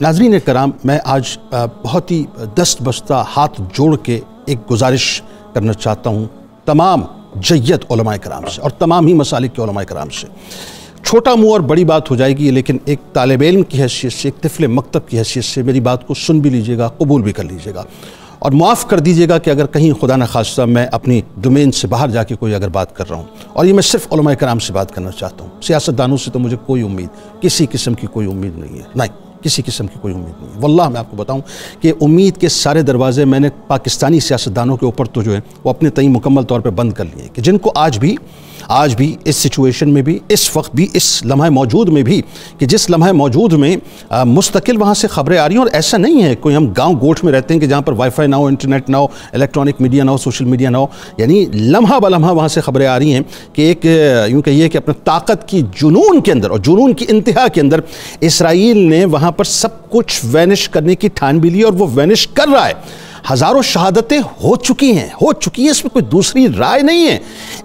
नाजरीन कराम, मैं आज बहुत ही दस्त बस्ता हाथ जोड़ के एक गुजारिश करना चाहता हूँ तमाम जैत कराम से और तमाम ही मसालिक के कराम से। छोटा मुँह और बड़ी बात हो जाएगी, लेकिन एक तालब इल्म की हैसियत से, एक तिफल मकतब की हैसियत से मेरी बात को सुन भी लीजिएगा, कबूल भी कर लीजिएगा। और माफ़ कर दीजिएगा कि अगर कहीं खुदा न खासा मैं अपनी डोमेन से बाहर जाके कोई अगर बात कर रहा हूँ, और ये मैं सिर्फ़ कराम से बात करना चाहता हूँ। सियासतदानों से तो मुझे कोई उम्मीद, किसी किस्म की कोई उम्मीद नहीं है। नहीं। किसी किस्म की कोई उम्मीद नहीं है। वल्लाह मैं आपको बताऊँ कि उम्मीद के सारे दरवाजे मैंने पाकिस्तानी सियासतदानों के ऊपर तो जो है, वो अपने तई मुकम्मल तौर पर बंद कर लिए कि जिनको आज भी आज भी, इस सिचुएशन में भी, इस वक्त भी, इस लम्हा मौजूद में भी, कि जिस लम्हा मौजूद में मुस्तकिल वहाँ से ख़बरें आ रही हैं और ऐसा नहीं है कोई हम गाँव गोठ में रहते हैं कि जहाँ पर वाईफाई ना हो इंटरनेट ना हो इलेक्ट्रॉनिक मीडिया ना हो सोशल मीडिया ना हो, यानी लम्हा ब लम्हा वहाँ से ख़बरें आ रही हैं कि एक, यूँ कहिए कि अपने ताकत की जुनून के अंदर और जुनून की इंतहा के अंदर इसराइल ने वहाँ पर सब कुछ वैनिश करने की ठान भी ली और वो वैनिश कर रहा है। हज़ारों शहादतें हो चुकी हैं, हो चुकी हैं, इसमें कोई दूसरी राय नहीं है।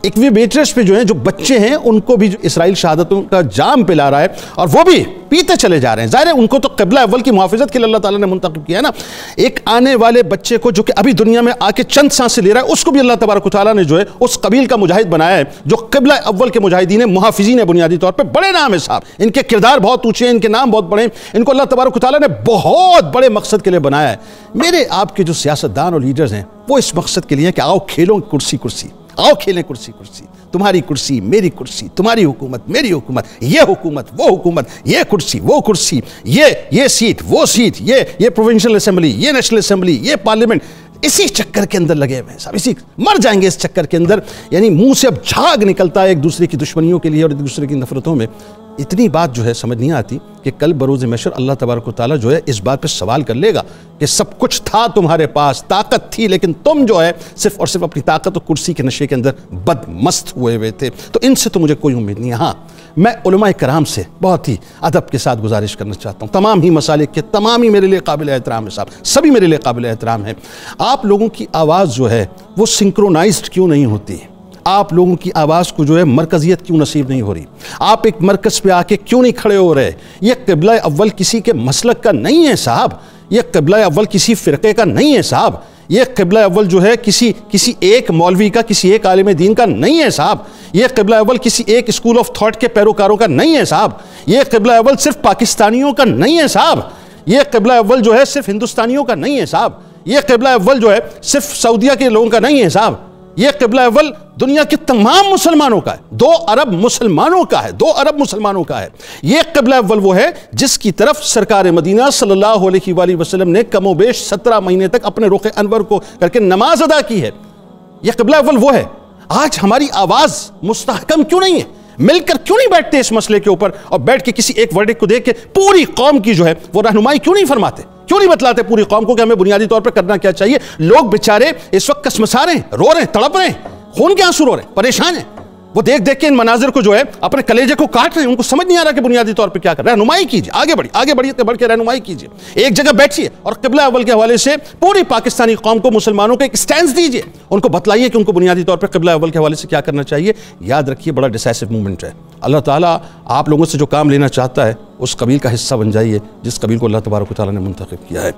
इक्विबेटर्स पे जो हैं, जो बच्चे हैं, उनको भी इसराइल शहादतों का जाम पिला रहा है और वो भी पीते चले जा रहे हैं। ज़ाहिर है, उनको तो कबला अव्वल की मुहाफ़त के लिए अल्लाह ताला ने मुंतब किया है ना। एक आने वाले बच्चे को जो कि अभी दुनिया में आके चंद साँसें ले रहा है, उसको भी अल्लाह तबारक ताला ने जो है, उस कबील का मुजाहिद बनाया है, जो कबला अव्वल के मुजाहिदीन है, मुहाफिजीन है बुनियादी तौर पर। बड़े नाम है साहब। इनके किरदार बहुत ऊँचे हैं, इनके नाम बहुत बड़े हैं। इनको अल्लाह तबारक ताला ने बहुत बड़े मकसद के लिए बनाया है। मेरे आपके जो सियासतदान और लीडर्स हैं, वो इस मकसद के लिए कि आओ खेलो कुर्सी कुर्सी। आओ खेलें कुर्सी कुर्सी। तुम्हारी कुर्सी, मेरी कुर्सी, तुम्हारी हुकूमत, मेरी हुकूमत, ये हुकूमत, वो हुकूमत, ये कुर्सी, वो कुर्सी, ये ये सीट वो सीट ये ये प्रोविंशियल असेंबली ये नेशनल असेंबली ये पार्लियामेंट इसी चक्कर के अंदर लगे हुए हैं साहब। इसी मर जाएँगे इस चक्कर के अंदर। यानी मुँह से अब झाग निकलता है एक दूसरे की दुश्मनियों के लिए और एक दूसरे की नफरतों में। इतनी बात जो है समझ नहीं आती कि कल बरोज़ मैशर अल्लाह तबारक ताली जो है इस बात पर सवाल कर लेगा कि सब कुछ था तुम्हारे पास, ताकत थी, लेकिन तुम जो है सिर्फ़ और सिर्फ़ अपनी ताकत और कुर्सी के नशे के अंदर बदमस्त हुए हुए थे। तो इनसे तो मुझे कोई उम्मीद नहीं। है हाँ मैं कराम से बहुत ही अदब के साथ गुजारिश करना चाहता हूँ। तमाम ही मसाले के, तमाम ही मेरे लिए काबिल एहतराम है साहब। सभी मेरे लिए काबिल एहतराम है। आप लोगों की आवाज़ जो है, वो सिंक्रोनाइज क्यों नहीं होती? आप लोगों की आवाज़ को जो है, मरकजियत क्यों नसीब नहीं हो रही? आप एक मरकज़ पे आके क्यों नहीं खड़े हो रहे? ये कबला अव्वल किसी के मसलक का नहीं है साहब। ये कबला अव्वल किसी फ़िरक़े का नहीं है साहब। ये कबला अव्वल जो है किसी किसी एक मौलवी का, किसी एक आलिम दीन का नहीं है साहब। ये कबला अव्वल किसी एक स्कूल ऑफ़ थाट के पैरोकारों का नहीं है साहब। ये कबला अव्वल सिर्फ़ पाकिस्तानियों का नहीं है साहब। ये कबला अव्वल जो है सिर्फ़ हिंदुस्तानियों का नहीं है साहब। ये कबला अव्वल जो है सिर्फ़ सऊदिया के लोगों का नहीं है साहब। ये कबला अव्वल दुनिया के तमाम मुसलमानों का है। दो अरब मुसलमानों का है, दो अरब मुसलमानों का है। ये कबला अव्वल वो है जिसकी तरफ़ सरकार मदीना सल्लल्लाहु अलैहि वसल्लम ने कमोबेश सत्रह महीने तक अपने रुख अनवर को करके नमाज़ अदा की है। यह कबला अव्वल वो है। आज हमारी आवाज़ मुस्तकम क्यों नहीं है? मिलकर क्यों नहीं बैठते इस मसले के ऊपर और बैठ के किसी एक वर्डिक को देख के पूरी कौम की जो है वो रहनुमाई क्यों नहीं फरमाते? क्यों नहीं बतलाते पूरी कौम को कि हमें बुनियादी तौर पर करना क्या चाहिए? लोग बेचारे इस वक्त कसमसा रहे रो रहे हैं, तड़प रहे हैं, खून के आँसू रो रहे हैं, परेशान है। वो देख देख के इन मनाजिर को जो है अपने कलेजे को काट रहे हैं, उनको समझ नहीं आ रहा कि बुनियादी तौर पर क्या कर रहनुमाई कीजिए, आगे बढ़िए आगे बढ़िए बढ़ के रहनुमाई कीजिए। एक जगह बैठिए और कबला अव्वल के हवाले से पूरी पाकिस्तानी कौम को, मुसलमानों को एक स्टैंड दीजिए। उनको बतलाइए कि उनको बुनियादी तौर पर कबला अव्वल के हवाले से क्या करना चाहिए। याद रखिए, बड़ा डिसाइसिव मूवमेंट है। अल्लाह ताला आप लोगों से जो काम लेना चाहता है, उस कबील का हिस्सा बन जाइए, जिस कबील को अल्लाह तबारक ताली ने मुंतखब किया है।